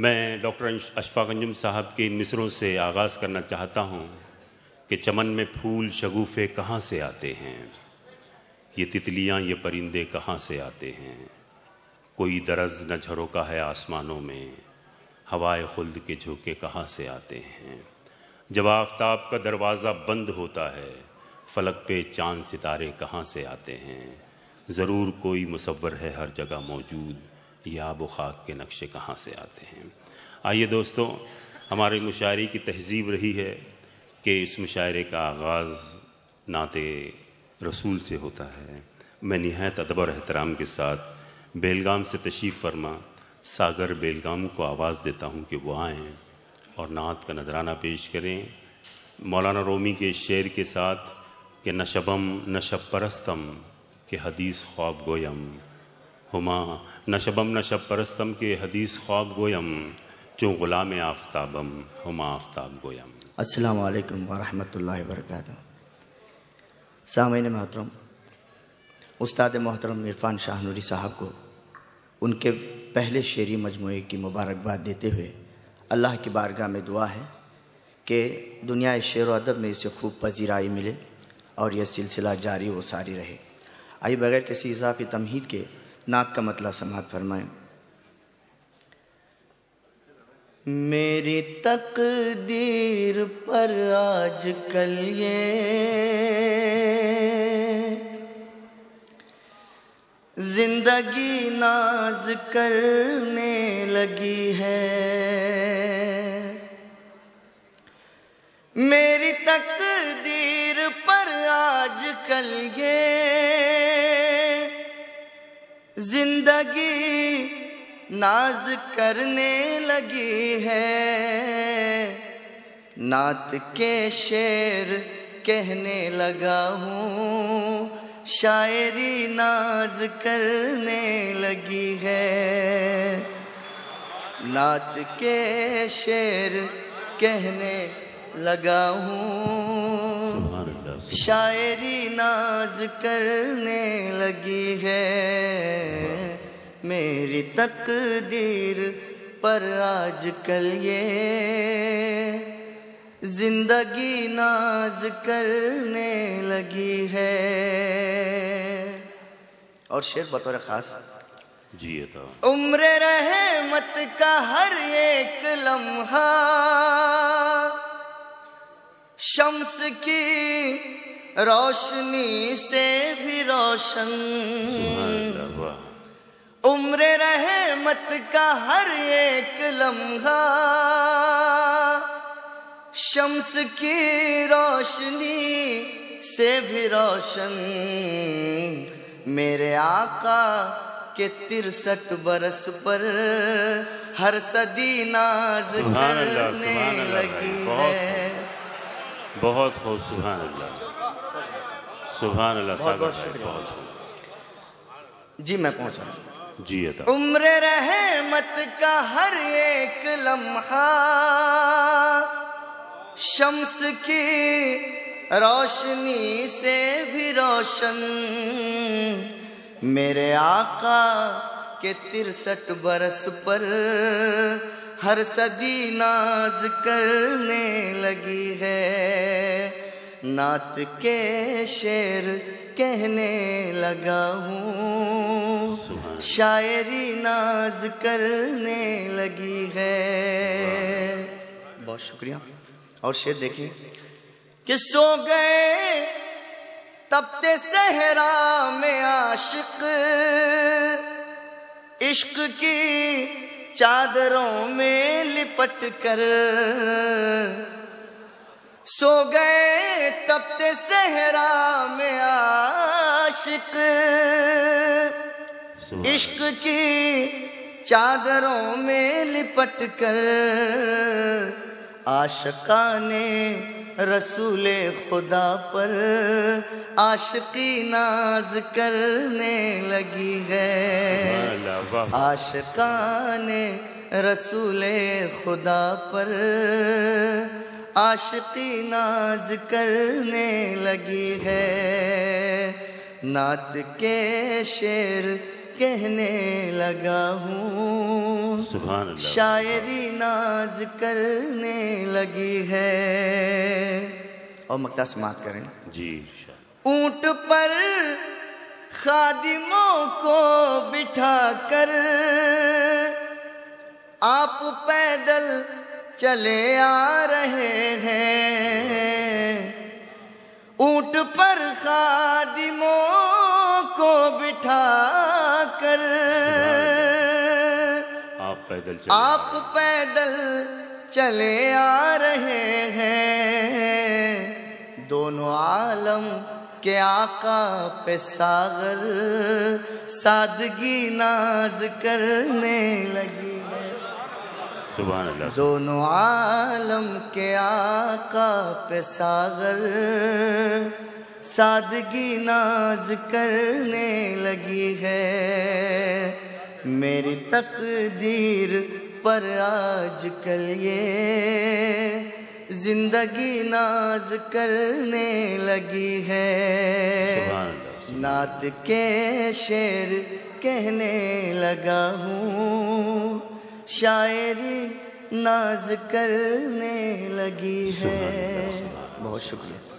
میں ڈاکٹر اشفاق انجم صاحب کے ان مصروں سے آغاز کرنا چاہتا ہوں کہ چمن میں پھول شگوفے کہاں سے آتے ہیں؟ یہ تتلیاں، یہ پرندے کہاں سے آتے ہیں؟ کوئی درز نہ جھروکا ہے آسمانوں میں، ہوائے خلد کے جھوکے کہاں سے آتے ہیں؟ جب آفتاب کا دروازہ بند ہوتا ہے، فلک پہ چاند ستارے کہاں سے آتے ہیں؟ ضرور کوئی مصور ہے ہر جگہ موجود یہ آب و خاک کے نقشے کہاں سے آتے ہیں؟ آئیے دوستو، ہمارے مشاعری کی تہذیب رہی ہے کہ اس مشاعرے کا آغاز نعت رسول سے ہوتا ہے۔ میں نہایت ادب اور احترام کے ساتھ بیلگام سے تشریف فرما، ساگر بیلگام کو آواز دیتا ہوں کہ وہ آئیں اور نعت کا نذرانہ پیش کریں۔ مولانا رومی کے شعر کے ساتھ کہ نشبم نشب پرستم، کہ حدیث خواب گویم۔ ہما، نشبم نشب پرستم کے حدیث خواب گویم چوں غلام آفتابم، ہما آفتاب گویم۔ السلام علیکم ورحمۃ اللہ وبرکاتہ۔ سامعین محترم، استاد محترم عرفان شاہ نوری صاحب کو ان کے پہلے شعری مجموعے کی مبارکباد دیتے ہوئے اللہ کی بارگاہ میں دعا ہے کہ دنیا شعر و ادب میں اسے خوب پذیرائی ملے اور یہ سلسلہ جاری و ساری رہے۔ آئی بغیر کسی اضافی تمہید کے نعت کا مطلب سماعت فرمائیں۔ میری تقدیر پر آج کل یہ زندگی ناز کرنے لگی ہے۔ میری تقدیر پر آج کل یہ زندگی ناز کرنے لگی ہے۔ نعت کے شعر کہنے لگا ہوں۔ شاعری ناز کرنے لگی ہے۔ نعت کے شعر کہنے لگا ہوں۔ شاعری ناز کرنے لگی ہے۔ میری تقدیر پر آج کل یہ زندگی ناز کرنے لگی ہے۔ اور شعر بطور خاص۔ جی عمر رحمت کا ہر ایک لمحہ۔ شمس کی روشنی سے بھی روشن۔ عمر رحمت کا ہر ایک لمحہ۔ شمس کی روشنی سے بھی روشن۔ میرے آقا کے ترسٹھ برس پر ہر صدی ناز کرنے لگی ہے۔ بہت خوب سبحان اللہ۔ سبحان اللہ بہت بہت شکریہ۔ جی میں پہنچا ہوں۔ جی عمر رحمت کا ہر ایک لمحہ شمس کی روشنی سے بھی روشن۔ میرے آقا کے ترسٹھ برس پر ہر صدی ناز کرنے لگی ہے۔ نعت کے شعر کہنے لگا ہوں۔ شاعری ناز کرنے لگی ہے۔ بہت شکریہ۔ اور شیر دیکھیں کہ سو گئے تبتے صحرا میں عاشق۔ عشق کی چادروں میں لپٹ کر سو گئے تبتے صحرا میں عاشق۔ عشق کی چادروں میں لپٹ کر عاشقان رسول خدا پر عاشقی ناز کرنے لگی ہے۔ عاشقان رسول خدا پر عاشقی ناز کرنے لگی ہے۔ نعت کے شعر کہنے لگا ہوں۔ سبحان اللہ۔ شاعری ناز کرنے لگی ہے۔ اور مکتا سماعت کریں۔ جی اونٹ پر خادموں کو بٹھا کر آپ پیدل چلے آ رہے ہیں۔ اونٹ پر خادموں کو بٹھا کر۔ آپ پیدل چلے آپ پیدل چلے آ رہے ہیں۔ دونوں عالم کے آقا پہ ساغر سادگی ناز کرنے لگی۔ ہے سبحان اللہ۔ دونوں عالم کے آقا پہ ساغر سادگی ناز کرنے لگی ہے۔ میری تقدیر پر آج کل یہ زندگی ناز کرنے لگی ہے۔ نعت کے شعر کہنے لگا ہوں۔ شاعری ناز کرنے لگی ہے۔ بہت شکریہ۔